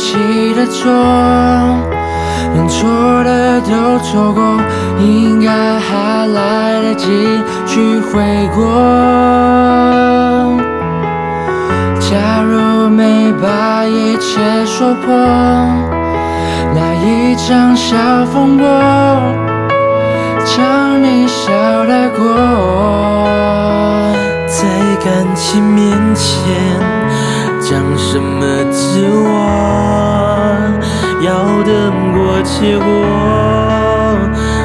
起的错，连错的都错过，应该还来得及去悔过。假如没把一切说破，那一场小风波，将你笑带过。在感情面前，讲什么自我？要等过结果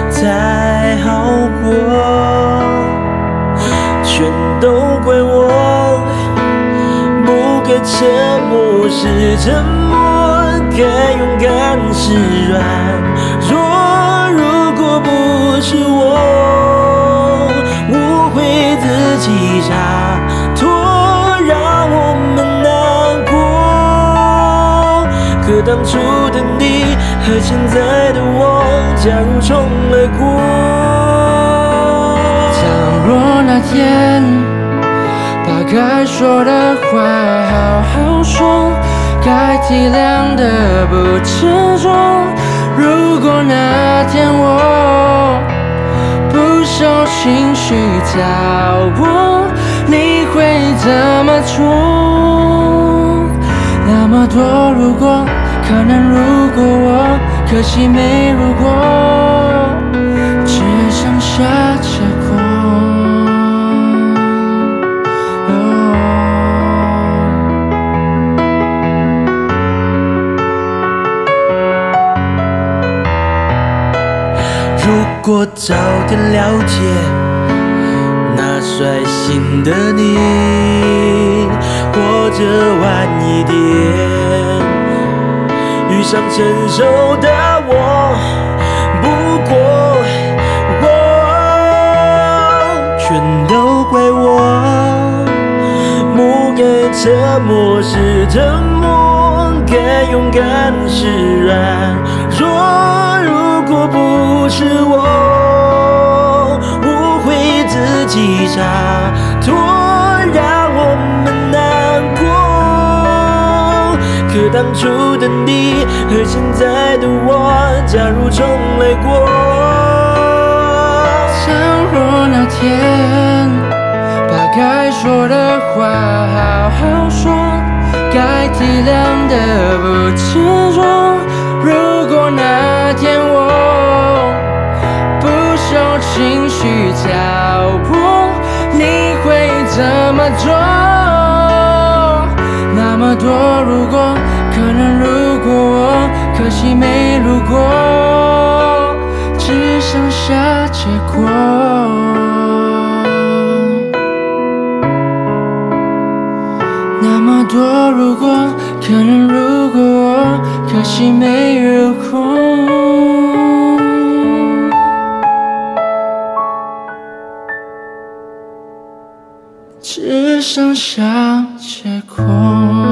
才好过，全都怪我，不该沉默是沉默，该勇敢时软弱。如果不是我误会自己洒当初的你和现在的我，假如重来过，倘若那天把该说的话好好说，该体谅的不执着。如果那天我不受情绪挑拨，你会怎么做？那么多如果，可能如果我，可惜没如果。只剩下结果。如果早点了解，那率性的你，或者晚一点，遇上成熟的我，不过我全都怪我，不该沉默是沉默，该勇敢是软。当初的你和现在的我，假如重来过，倘若那天把该说的话好好说，该体谅的不执着。如果那天我不受情绪挑拨，你会怎么做？多如果，可能如果我，可惜没如果，只剩下结果。那么多如果，可能如果我，可惜没如果，只剩下结果。